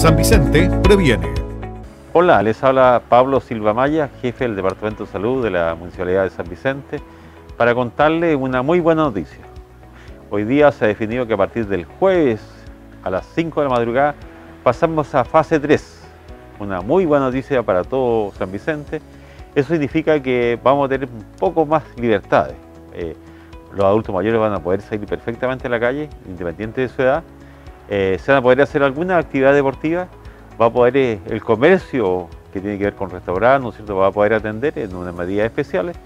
San Vicente previene. Hola, les habla Pablo Silva Maya, jefe del Departamento de Salud de la Municipalidad de San Vicente, para contarles una muy buena noticia. Hoy día se ha definido que a partir del jueves a las 5 de la madrugada pasamos a fase 3. Una muy buena noticia para todo San Vicente. Eso significa que vamos a tener un poco más libertades. Eh, los adultos mayores van a poder salir perfectamente a la calle, independiente de su edad. Eh, se van a poder hacer alguna actividad deportiva, va a poder eh, el comercio que tiene que ver con restaurantes, ¿no es cierto?, va a poder atender en unas medidas especiales.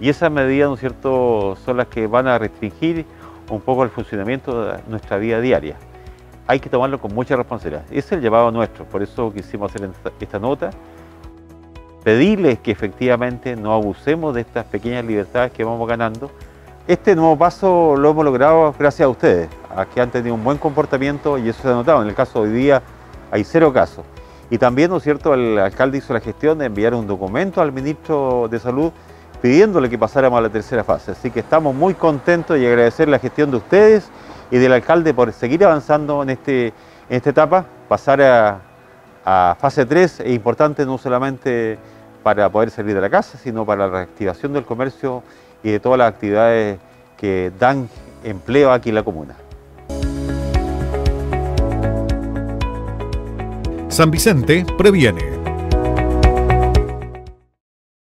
Y esas medidas, ¿no cierto?, son las que van a restringir un poco el funcionamiento de nuestra vida diaria. Hay que tomarlo con mucha responsabilidad. Ese es el llamado nuestro, por eso quisimos hacer esta nota. Pedirles que efectivamente no abusemos de estas pequeñas libertades que vamos ganando, este nuevo paso lo hemos logrado gracias a ustedes, a que han tenido un buen comportamiento y eso se ha notado. En el caso de hoy día hay cero casos. Y también, ¿no es cierto?, el alcalde hizo la gestión de enviar un documento al ministro de Salud pidiéndole que pasáramos a la tercera fase. Así que estamos muy contentos y agradecer la gestión de ustedes y del alcalde por seguir avanzando en, este, en esta etapa. Pasar a, a fase 3 es importante no solamente para poder salir de la casa, sino para la reactivación del comercio y de todas las actividades que dan empleo aquí en la comuna. San Vicente previene.